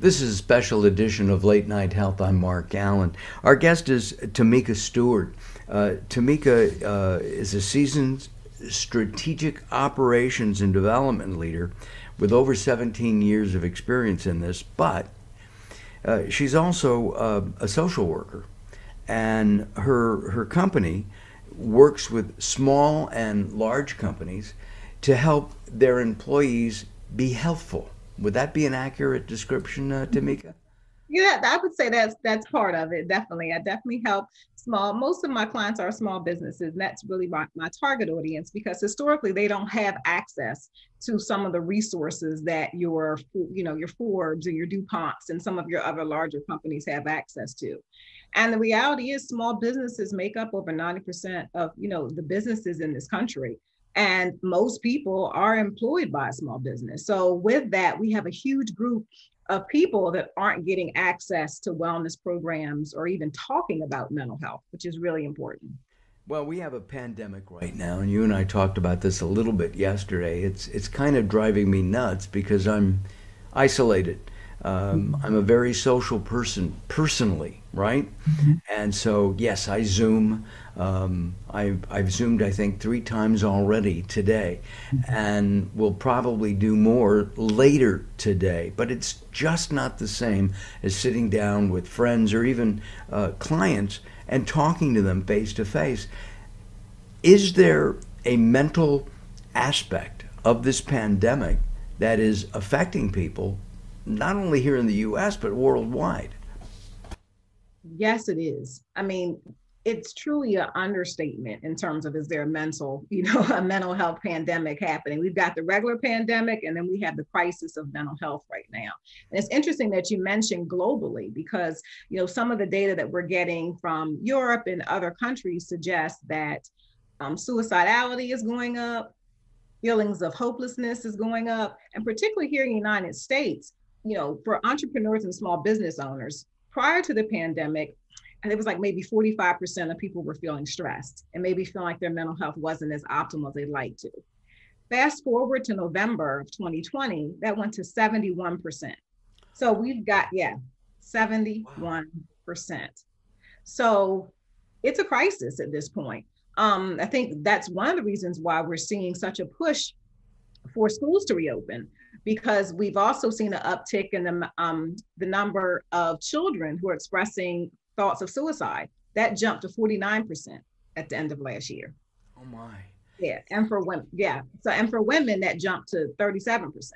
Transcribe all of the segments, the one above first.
This is a special edition of Late Night Health. I'm Mark Alyn. Our guest is Tamika Stewart. Uh, Tamika uh, is a seasoned strategic operations and development leader with over 17 years of experience in this, but uh, she's also uh, a social worker, and her her company works with small and large companies to help their employees be healthful. Would that be an accurate description, uh, Tamika? Yeah, I would say that's that's part of it. Definitely, I definitely help small. Most of my clients are small businesses, and that's really my, my target audience because historically they don't have access to some of the resources that your you know your Forbes and your DuPonts and some of your other larger companies have access to. And the reality is, small businesses make up over ninety percent of you know the businesses in this country. And most people are employed by a small business. So, with that, we have a huge group of people that aren't getting access to wellness programs or even talking about mental health, which is really important. Well, we have a pandemic right now, and you and I talked about this a little bit yesterday. It's it's kind of driving me nuts because I'm isolated. Um, I'm a very social person personally, right? Mm-hmm. And so, yes, I Zoom. Um, I've, I've Zoomed, I think, three times already today, mm-hmm. and will probably do more later today. But it's just not the same as sitting down with friends or even uh, clients and talking to them face to face. Is there a mental aspect of this pandemic that is affecting people not only here in the US, but worldwide. Yes, it is. I mean, it's truly an understatement in terms of is there a mental, you know, a mental health pandemic happening. We've got the regular pandemic and then we have the crisis of mental health right now. And it's interesting that you mentioned globally because, you know, some of the data that we're getting from Europe and other countries suggest that um, suicidality is going up, feelings of hopelessness is going up, and particularly here in the United States, you know, for entrepreneurs and small business owners, prior to the pandemic, and it was like maybe 45% of people were feeling stressed and maybe feeling like their mental health wasn't as optimal as they'd like to. Fast forward to November of 2020, that went to 71%. So we've got, yeah, 71%. Wow. So it's a crisis at this point. Um, I think that's one of the reasons why we're seeing such a push for schools to reopen because we've also seen an uptick in the, um, the number of children who are expressing thoughts of suicide. That jumped to 49% at the end of last year. Oh my. Yeah, and for women, yeah. So and for women that jumped to 37%.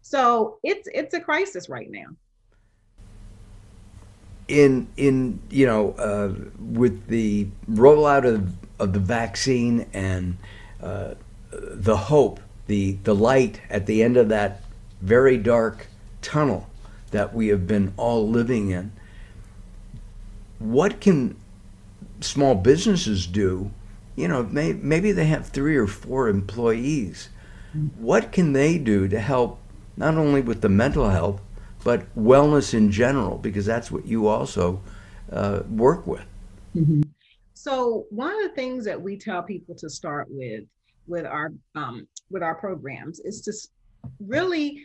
So it's it's a crisis right now. In in you know uh, with the rollout of of the vaccine and uh, the hope, the the light at the end of that very dark tunnel that we have been all living in. What can small businesses do? You know, may, maybe they have three or four employees. What can they do to help not only with the mental health, but wellness in general? Because that's what you also uh, work with. Mm-hmm. So one of the things that we tell people to start with with our um, with our programs is to really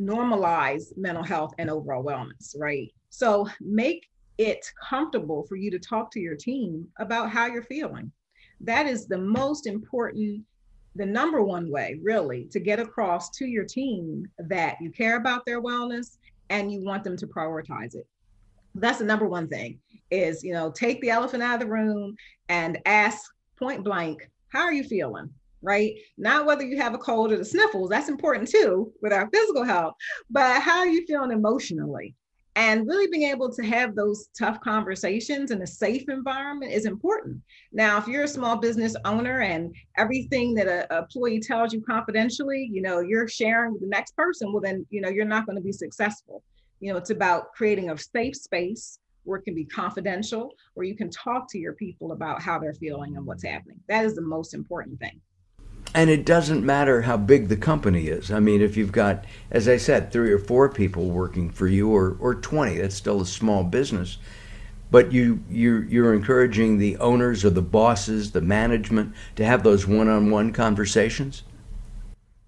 normalize mental health and overall wellness, right? So make it comfortable for you to talk to your team about how you're feeling. That is the most important, the number one way, really, to get across to your team that you care about their wellness and you want them to prioritize it. That's the number one thing is, you know, take the elephant out of the room and ask point blank, how are you feeling? Right? Not whether you have a cold or the sniffles, that's important too with our physical health, but how are you feeling emotionally? And really being able to have those tough conversations in a safe environment is important. Now, if you're a small business owner and everything that a, employee tells you confidentially, you know, you're sharing with the next person, well, then, you know, you're not going to be successful. You know, it's about creating a safe space where it can be confidential, where you can talk to your people about how they're feeling and what's happening. That is the most important thing. And it doesn't matter how big the company is. I mean, if you've got, as I said, three or four people working for you, or, or 20, that's still a small business. But you, you're, you're encouraging the owners or the bosses, the management, to have those one on one conversations?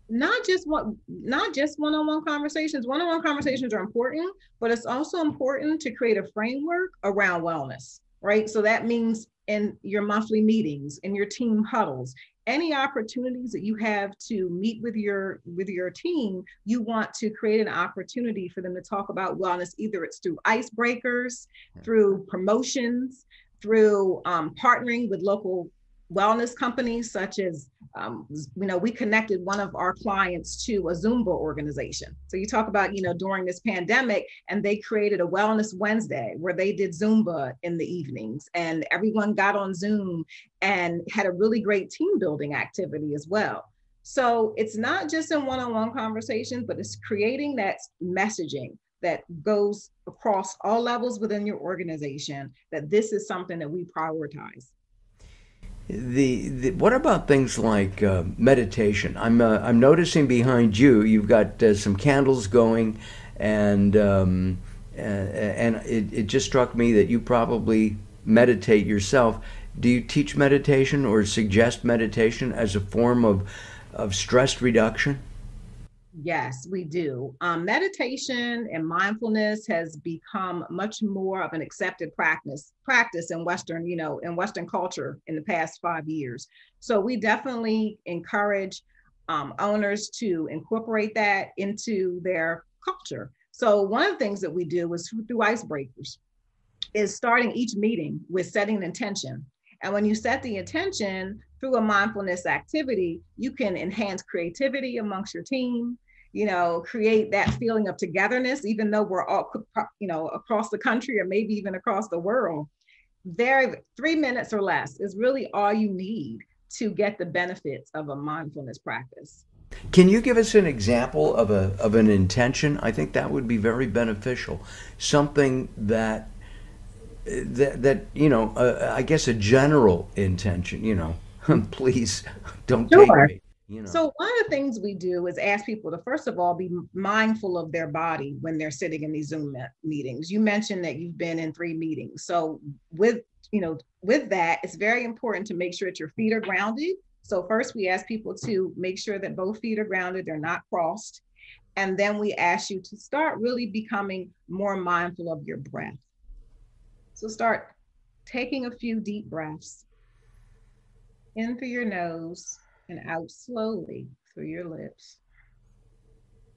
not just what not just one-on-one conversations one-on-one conversations are important but it's also important to create a framework around wellness right so that means in your monthly meetings in your team huddles any opportunities that you have to meet with your with your team you want to create an opportunity for them to talk about wellness either it's through icebreakers through promotions through um, partnering with local wellness companies such as um, you know we connected one of our clients to a zumba organization. So you talk about you know during this pandemic and they created a wellness wednesday where they did zumba in the evenings and everyone got on zoom and had a really great team building activity as well. So it's not just in one-on-one conversations but it's creating that messaging that goes across all levels within your organization that this is something that we prioritize the, the, what about things like uh, meditation? I'm uh, I'm noticing behind you you've got uh, some candles going, and um, and it, it just struck me that you probably meditate yourself. Do you teach meditation or suggest meditation as a form of of stress reduction? Yes, we do. Um, meditation and mindfulness has become much more of an accepted practice practice in Western, you know, in Western culture in the past five years. So we definitely encourage um, owners to incorporate that into their culture. So one of the things that we do is through icebreakers, is starting each meeting with setting an intention. And when you set the intention through a mindfulness activity, you can enhance creativity amongst your team you know, create that feeling of togetherness, even though we're all, you know, across the country or maybe even across the world. Very three minutes or less is really all you need to get the benefits of a mindfulness practice. Can you give us an example of a of an intention? I think that would be very beneficial. Something that that, that you know, uh, I guess a general intention. You know, please don't sure. take me. You know. So one of the things we do is ask people to first of all be mindful of their body when they're sitting in these Zoom meetings. You mentioned that you've been in three meetings. So with you know with that, it's very important to make sure that your feet are grounded. So first we ask people to make sure that both feet are grounded, they're not crossed. And then we ask you to start really becoming more mindful of your breath. So start taking a few deep breaths in through your nose and out slowly through your lips.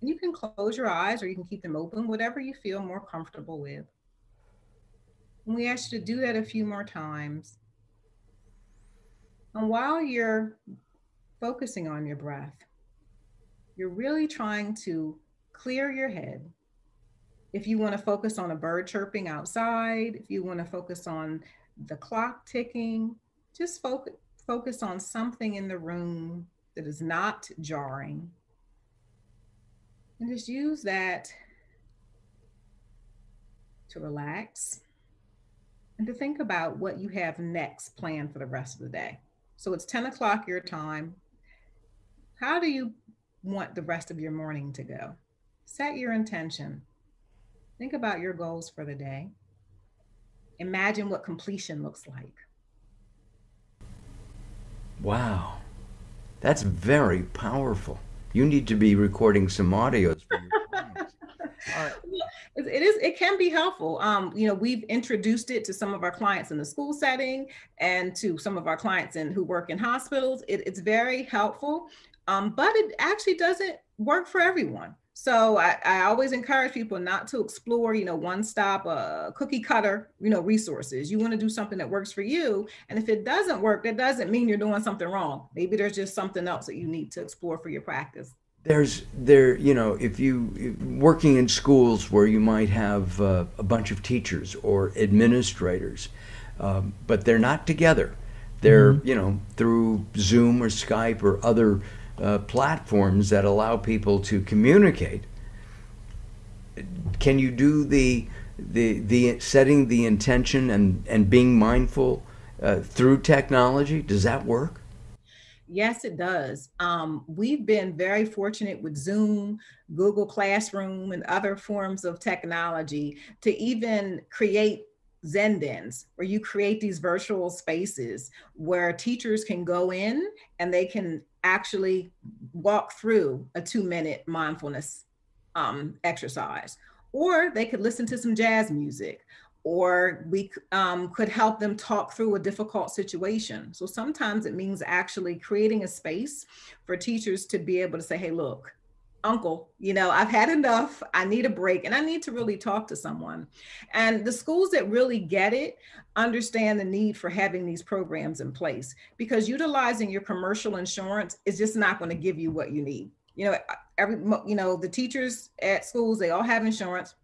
And you can close your eyes or you can keep them open, whatever you feel more comfortable with. And we ask you to do that a few more times. And while you're focusing on your breath, you're really trying to clear your head. If you want to focus on a bird chirping outside, if you want to focus on the clock ticking, just focus focus on something in the room that is not jarring. And just use that to relax and to think about what you have next planned for the rest of the day. So it's 10 o'clock your time. How do you want the rest of your morning to go? Set your intention. Think about your goals for the day. Imagine what completion looks like. Wow. That's very powerful. You need to be recording some audios for your clients. It is. It can be helpful. Um, you know, we've introduced it to some of our clients in the school setting and to some of our clients in who work in hospitals. It, it's very helpful, um, but it actually doesn't work for everyone. So I, I, always encourage people not to explore, you know, one stop, uh, cookie cutter, you know, resources. You want to do something that works for you. And if it doesn't work, that doesn't mean you're doing something wrong. Maybe there's just something else that you need to explore for your practice. There's there, you know, if you working in schools where you might have uh, a bunch of teachers or administrators, um, but they're not together. They're, mm-hmm. you know, through Zoom or Skype or other uh, platforms that allow people to communicate. Can you do the the the setting the intention and and being mindful uh, through technology? Does that work? Yes, it does. Um, we've been very fortunate with Zoom, Google Classroom, and other forms of technology to even create Zen dens, where you create these virtual spaces where teachers can go in and they can actually walk through a two minute mindfulness um, exercise. Or they could listen to some jazz music, or we um, could help them talk through a difficult situation. So sometimes it means actually creating a space for teachers to be able to say, hey, look, uncle you know i've had enough i need a break and i need to really talk to someone. And the schools that really get it understand the need for having these programs in place because utilizing your commercial insurance is just not going to give you what you need. You know every you know the teachers at schools they all have insurance.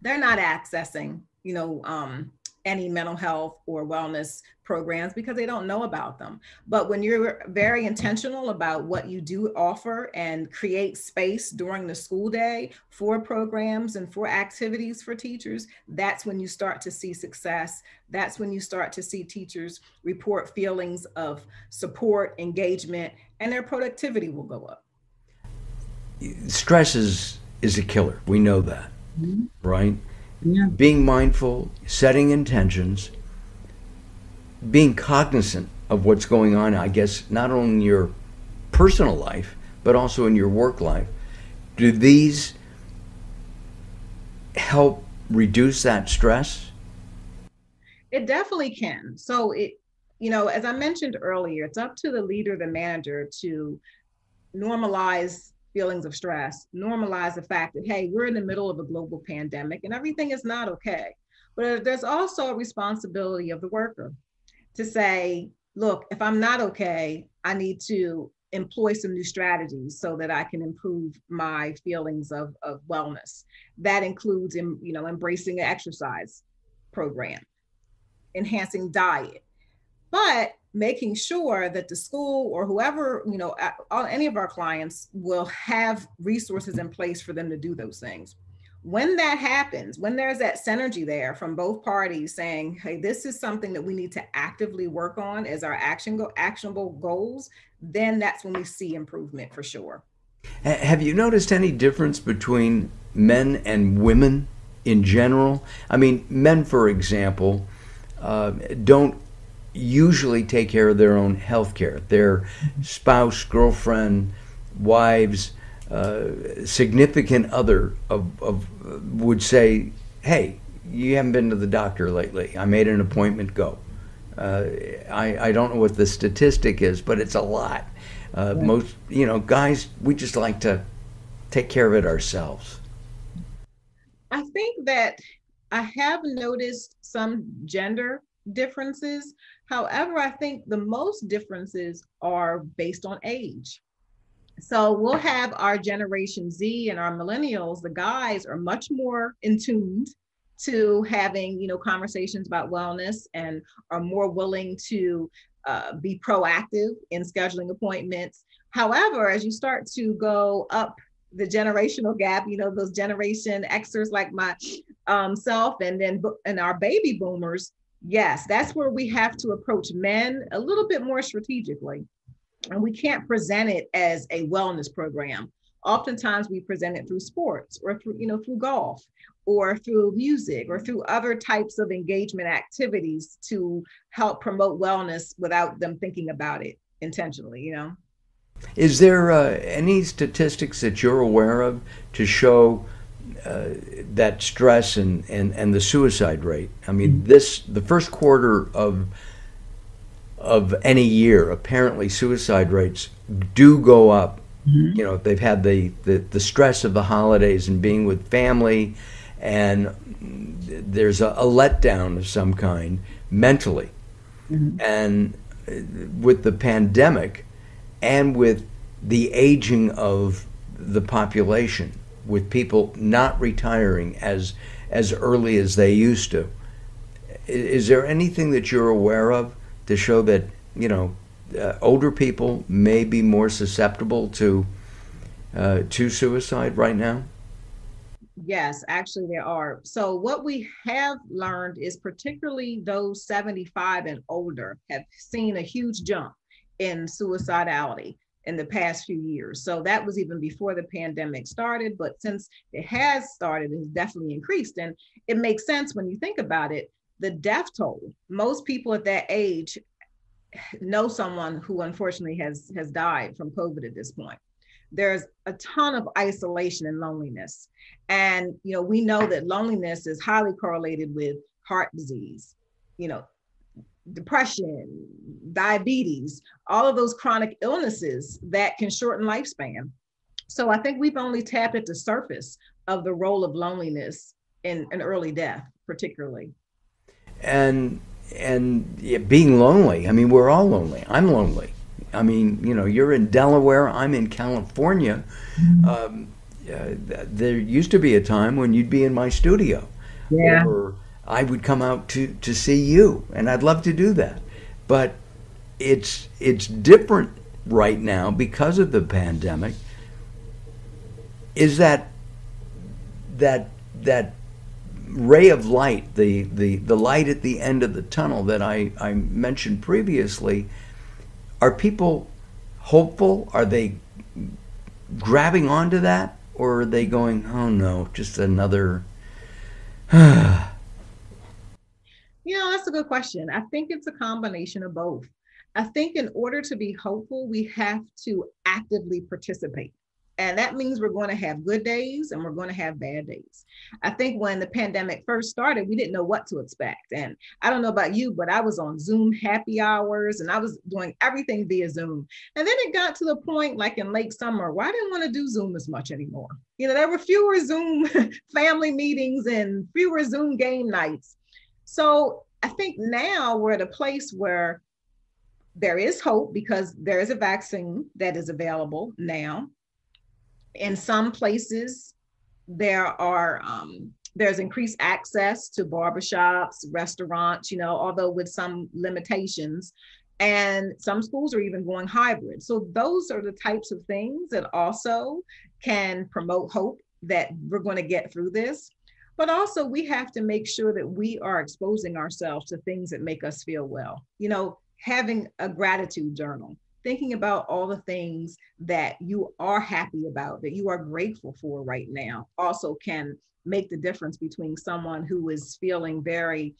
They're not accessing you know um any mental health or wellness programs because they don't know about them. But when you're very intentional about what you do offer and create space during the school day for programs and for activities for teachers, that's when you start to see success. That's when you start to see teachers report feelings of support, engagement, and their productivity will go up. Stress is, is a killer. We know that, mm-hmm. right? Yeah. Being mindful, setting intentions, being cognizant of what's going on, I guess, not only in your personal life, but also in your work life. Do these help reduce that stress? It definitely can. So it, you know, as I mentioned earlier, it's up to the leader, the manager to normalize feelings of stress, normalize the fact that, hey, we're in the middle of a global pandemic and everything is not okay. But there's also a responsibility of the worker to say, look, if I'm not okay, I need to employ some new strategies so that I can improve my feelings of, of wellness. That includes, in, you know, embracing an exercise program, enhancing diet, but making sure that the school or whoever, you know, any of our clients will have resources in place for them to do those things. When that happens, when there's that synergy there from both parties saying, hey, this is something that we need to actively work on as our action go- actionable goals, then that's when we see improvement for sure. Have you noticed any difference between men and women in general? I mean, men, for example, uh, don't usually take care of their own health care. Their spouse, girlfriend, wives, uh, significant other of, of, would say, "Hey, you haven't been to the doctor lately. I made an appointment. Go." Uh, I, I don't know what the statistic is, but it's a lot. Uh. Most, you know, guys, we just like to take care of it ourselves. I think that I have noticed some gender differences. However, I think the most differences are based on age. So we'll have our Generation Z and our millennials, the guys are much more in tuned to having, you know, conversations about wellness and are more willing to uh, be proactive in scheduling appointments. However, as you start to go up the generational gap, you know, those generation Xers like myself um, and then and our baby boomers, yes, that's where we have to approach men a little bit more strategically. And we can't present it as a wellness program. Oftentimes we present it through sports or through, you know, through golf or through music or through other types of engagement activities to help promote wellness without them thinking about it intentionally, you know. Is there uh, any statistics that you're aware of to show uh, that stress and, and, and the suicide rate. I mean, mm-hmm. this the first quarter of of any year, apparently suicide rates do go up. Mm-hmm. You know, they've had the, the, the stress of the holidays and being with family, and there's a, a letdown of some kind mentally. Mm-hmm. And with the pandemic and with the aging of the population, with people not retiring as as early as they used to. Is there anything that you're aware of to show that you know uh, older people may be more susceptible to uh, to suicide right now? Yes, actually there are. So what we have learned is particularly those 75 and older have seen a huge jump in suicidality in the past few years. So that was even before the pandemic started, but since it has started, it's definitely increased. And it makes sense when you think about it. the death toll, most people at that age know someone who unfortunately has has died from COVID at this point. There's a ton of isolation and loneliness. And you know, we know that loneliness is highly correlated with heart disease, you know, depression, diabetes, all of those chronic illnesses that can shorten lifespan. So I think we've only tapped at the surface of the role of loneliness in an early death, particularly. And and yeah, being lonely. I mean, we're all lonely. I'm lonely. I mean, you know, you're in Delaware. I'm in California. Mm-hmm. Um, uh, there used to be a time when you'd be in my studio, yeah. or I would come out to to see you, and I'd love to do that. But it's it's different right now because of the pandemic. Is that that that ray of light, the, the, the light at the end of the tunnel that I, I mentioned previously, are people hopeful? Are they grabbing onto that? Or are they going, oh no, just another. you know, that's a good question. I think it's a combination of both. I think in order to be hopeful, we have to actively participate. And that means we're going to have good days and we're going to have bad days. I think when the pandemic first started, we didn't know what to expect. And I don't know about you, but I was on Zoom happy hours and I was doing everything via Zoom. And then it got to the point, like in late summer, where I didn't want to do Zoom as much anymore. You know, there were fewer Zoom family meetings and fewer Zoom game nights. So I think now we're at a place where there is hope because there is a vaccine that is available now in some places, there are um, there's increased access to barbershops, restaurants, you know, although with some limitations. And some schools are even going hybrid. So those are the types of things that also can promote hope that we're going to get through this. But also, we have to make sure that we are exposing ourselves to things that make us feel well. You know, having a gratitude journal, thinking about all the things that you are happy about, that you are grateful for right now, also can make the difference between someone who is feeling very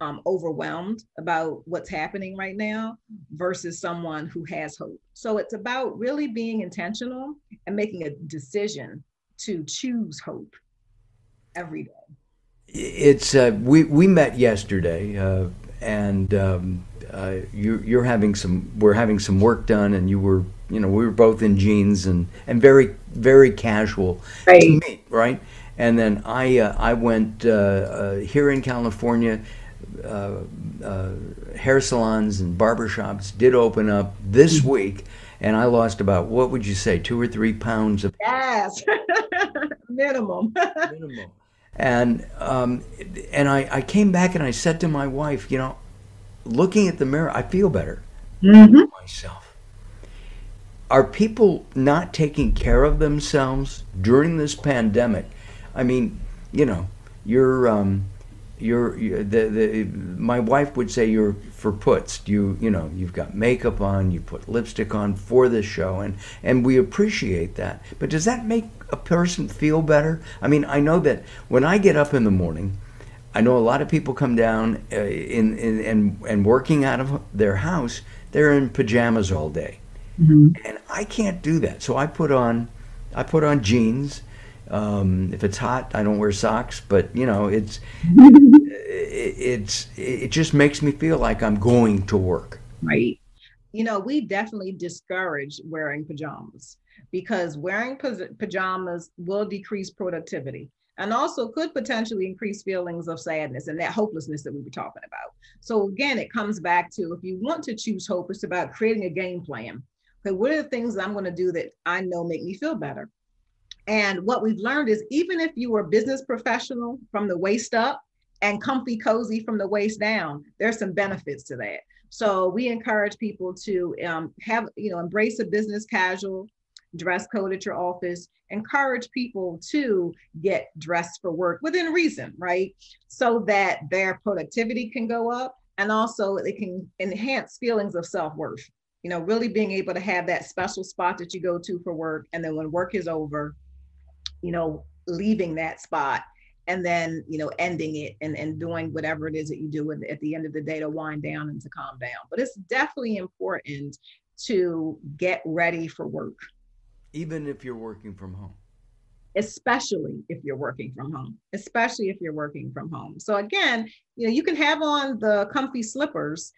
um, overwhelmed about what's happening right now versus someone who has hope. So it's about really being intentional and making a decision to choose hope every day. It's uh, we we met yesterday, uh, and um, uh, you, you're having some we're having some work done and you were you know we were both in jeans and and very very casual right. to meet right and then I uh, I went uh, uh here in California uh, uh, hair salons and barbershops did open up this mm-hmm. week and I lost about what would you say two or three pounds of yes minimum minimum and um, and I, I came back and I said to my wife you know looking at the mirror, I feel better mm-hmm. myself. Are people not taking care of themselves during this pandemic? I mean, you know, you're um, you're, you're the, the my wife would say you're for puts. You you know you've got makeup on, you put lipstick on for this show, and and we appreciate that. But does that make a person feel better? I mean, I know that when I get up in the morning I know a lot of people come down uh, in, in and and working out of their house. They're in pajamas all day, mm-hmm. and I can't do that. So I put on I put on jeans. Um, if it's hot, I don't wear socks. But you know, it's it, it's it just makes me feel like I'm going to work. Right. You know, we definitely discourage wearing pajamas because wearing pajamas will decrease productivity and also could potentially increase feelings of sadness and that hopelessness that we were talking about. So again, it comes back to if you want to choose hope, it's about creating a game plan. Okay, what are the things I'm going to do that I know make me feel better? And what we've learned is even if you are a business professional from the waist up and comfy cozy from the waist down, there's some benefits to that. So we encourage people to um, have, you know, embrace a business casual dress code at your office, encourage people to get dressed for work within reason, right? So that their productivity can go up and also it can enhance feelings of self worth. You know, really being able to have that special spot that you go to for work. And then when work is over, you know, leaving that spot and then you know ending it and, and doing whatever it is that you do at the end of the day to wind down and to calm down but it's definitely important to get ready for work even if you're working from home? Especially if you're working from home especially if you're working from home. So again you know you can have on the comfy slippers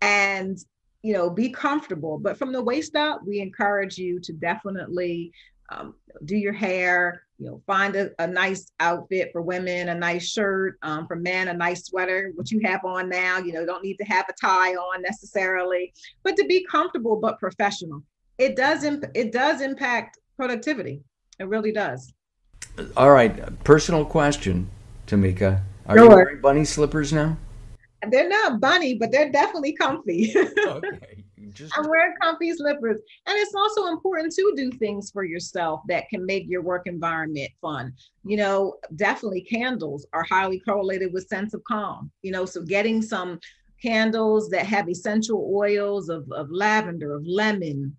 and you know be comfortable but from the waist up we encourage you to definitely um, do your hair you know find a, a, nice outfit for women a nice shirt um, for men a nice sweater what you have on now you know don't need to have a tie on necessarily but to be comfortable but professional it does imp- it does impact productivity it really does all right personal question tamika are sure. you wearing bunny slippers now they're not bunny but they're definitely comfy okay just I'm wearing comfy slippers. And it's also important to do things for yourself that can make your work environment fun. You know, definitely candles are highly correlated with sense of calm. You know, so getting some candles that have essential oils of, of lavender, of lemon,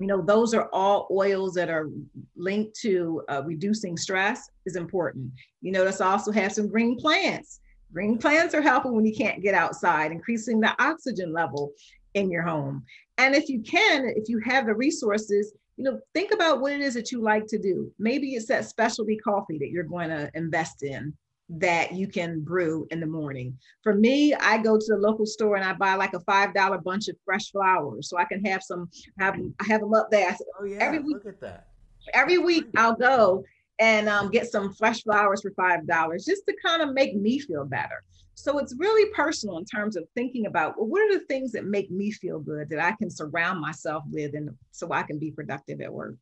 you know, those are all oils that are linked to uh, reducing stress is important. You notice also have some green plants. Green plants are helpful when you can't get outside, increasing the oxygen level in your home. And if you can, if you have the resources, you know, think about what it is that you like to do. Maybe it's that specialty coffee that you're going to invest in that you can brew in the morning. For me, I go to the local store and I buy like a five dollar bunch of fresh flowers, so I can have some. Have I have them up there? Oh yeah, every week, look at that. Every week I'll go and um, get some fresh flowers for five dollars, just to kind of make me feel better. So it's really personal in terms of thinking about well, what are the things that make me feel good that I can surround myself with, and so I can be productive at work.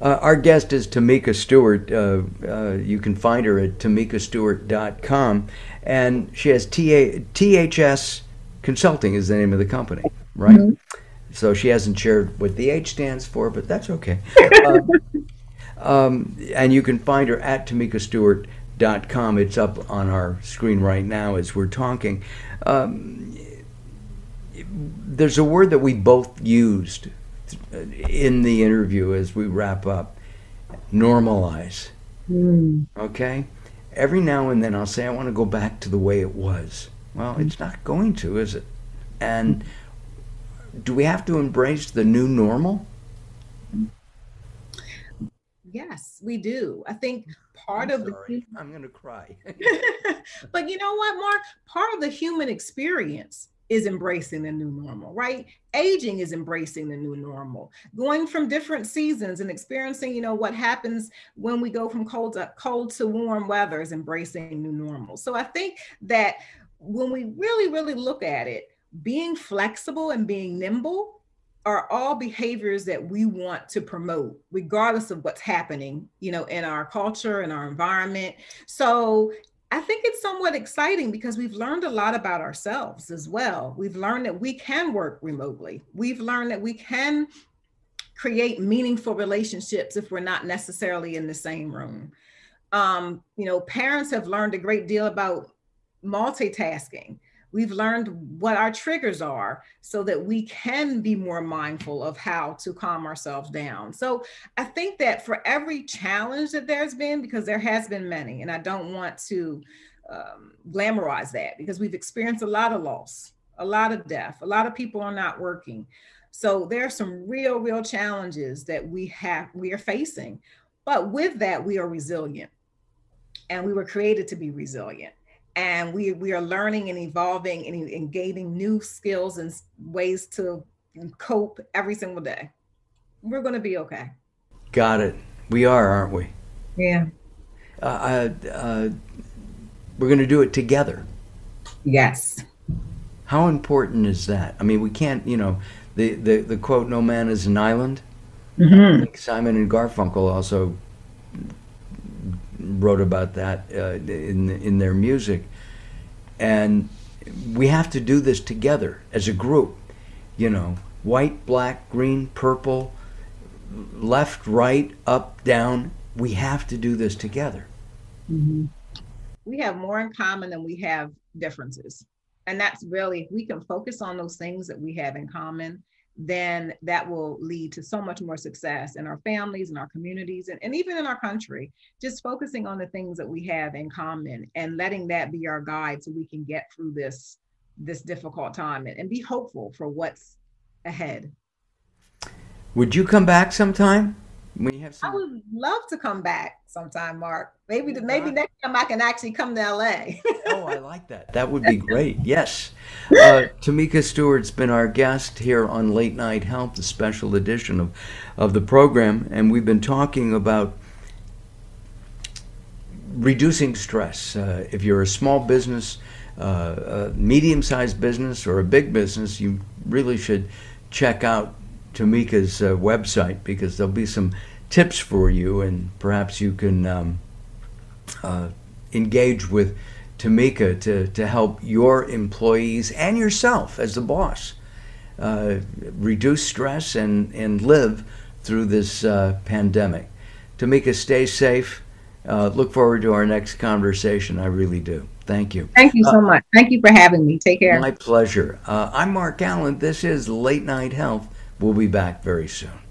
Uh, our guest is Tamika Stewart. Uh, uh, you can find her at tamikastewart.com. And she has TA, THS Consulting is the name of the company, right? Mm-hmm. So she hasn't shared what the H stands for, but that's okay. um, um, and you can find her at tamikastewart.com com. It's up on our screen right now as we're talking. Um, there's a word that we both used in the interview as we wrap up normalize. Mm. Okay? Every now and then I'll say, I want to go back to the way it was. Well, it's not going to, is it? And do we have to embrace the new normal? Yes, we do. I think part I'm of sorry. the I'm going to cry. but you know what, Mark? Part of the human experience is embracing the new normal, right? Aging is embracing the new normal. Going from different seasons and experiencing, you know, what happens when we go from cold to cold to warm weather is embracing new normal. So I think that when we really, really look at it, being flexible and being nimble are all behaviors that we want to promote regardless of what's happening you know in our culture and our environment so i think it's somewhat exciting because we've learned a lot about ourselves as well. We've learned that we can work remotely. We've learned that we can create meaningful relationships if we're not necessarily in the same room. Um, you know parents have learned a great deal about multitasking We've learned what our triggers are so that we can be more mindful of how to calm ourselves down. So I think that for every challenge that there's been, because there has been many, and I don't want to um, glamorize that because we've experienced a lot of loss, a lot of death, a lot of people are not working. So there are some real, real challenges that we have, we are facing. But with that, we are resilient. And we were created to be resilient and we we are learning and evolving and, and gaining new skills and ways to cope every single day. We're going to be okay. Got it. We are, aren't we? Yeah. Uh, uh, uh we're going to do it together. Yes. How important is that? I mean, we can't, you know, the, the, the quote, no man is an island. Mm-hmm. Simon and Garfunkel also wrote about that uh, in in their music, and we have to do this together as a group. You know, white, black, green, purple, left, right, up, down. We have to do this together. Mm-hmm. We have more in common than we have differences. And that's really, if we can focus on those things that we have in common, then that will lead to so much more success in our families and our communities and, and even in our country. Just focusing on the things that we have in common and letting that be our guide so we can get through this this difficult time and, and be hopeful for what's ahead. Would you come back sometime? Some... I would love to come back sometime, Mark. Maybe the, maybe next time I can actually come to LA. oh, I like that. That would be great. Yes. Uh, Tamika Stewart's been our guest here on Late Night Health, the special edition of, of the program, and we've been talking about reducing stress. Uh, if you're a small business, uh, a medium sized business, or a big business, you really should check out Tamika's uh, website because there'll be some tips for you, and perhaps you can um, uh, engage with Tamika to, to help your employees and yourself as the boss uh, reduce stress and, and live through this uh, pandemic. Tamika, stay safe. Uh, look forward to our next conversation. I really do. Thank you. Thank you so uh, much. Thank you for having me. Take care. My pleasure. I'm Mark Alyn. This is Late Night Health. We'll be back very soon.